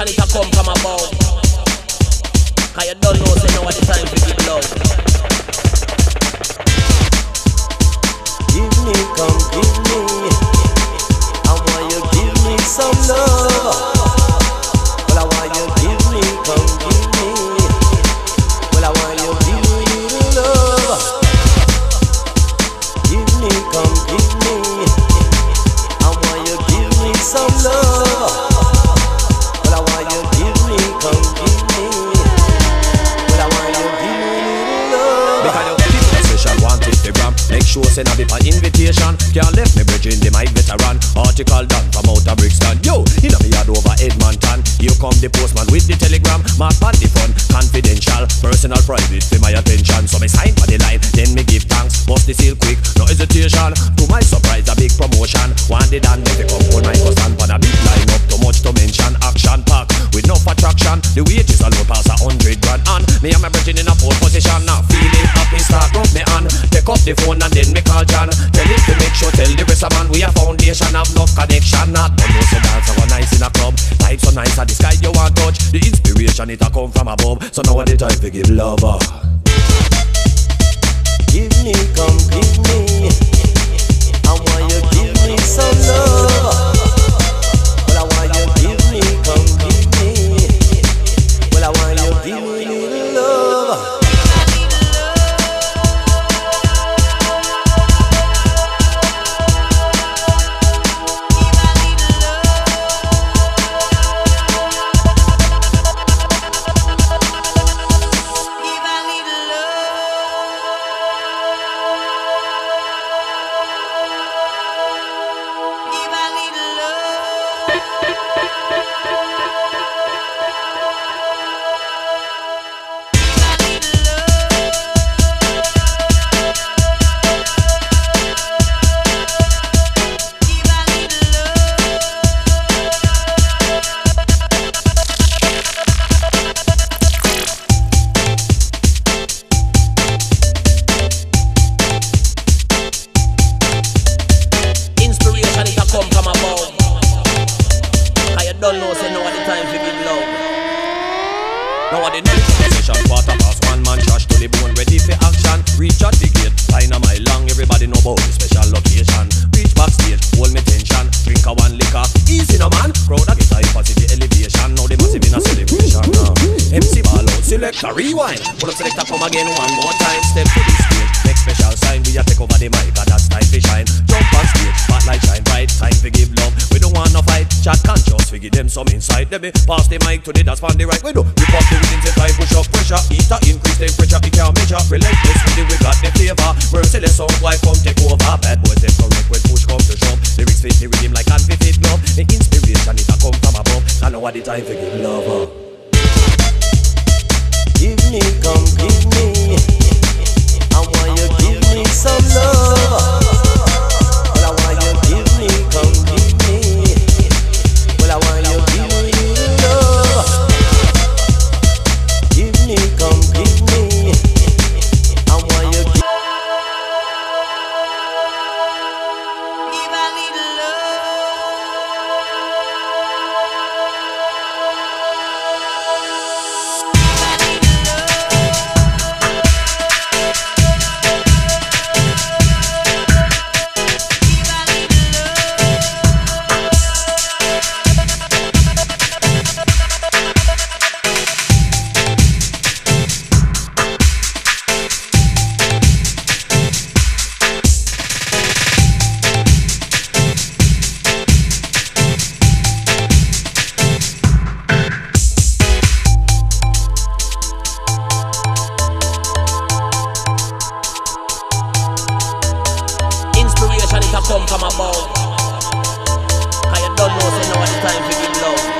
Attention it a come from above. Cause you don't know say now what the time to give love. Give me, come give me. Say na an invitation. Can't left me bridging the my veteran. Article done from out of Brixton. Yo, inna me yard over Edmonton. Here come the postman with the telegram. Mark on the phone, confidential, personal, private, for my attention. So me sign for the phone and then me call John. Tell him to make sure, tell the rest of man we a foundation have love connection. Not don't know so dance so nice in a club. Life so nice at the sky you want touch. The inspiration it a come from above. So now the time to give love. Uh. Give me, come give me. I want you give me some love. Select rewind. Pull up selector, come again one more time. Step to the stage, next special sign. We a take over the mic, that's time to shine. Jump on stage, spotlight shine bright, time to give love. We don't want no fight, chat conscious, we give them some insight. Let me pass the mic to the dance on the right. We do, we pop the rhythm, say time push up pressure, heat a increase temperature, it can't measure. Relentless with the we got the flavor. Merciless sound, why come take over? Bad boys them correct when push come to shove. Lyrics fit the rhythm like hand fit glove. The inspiration it a come from above. I know what the time for give love. Inspiration come above. Cause you don't know, say now the time to give love.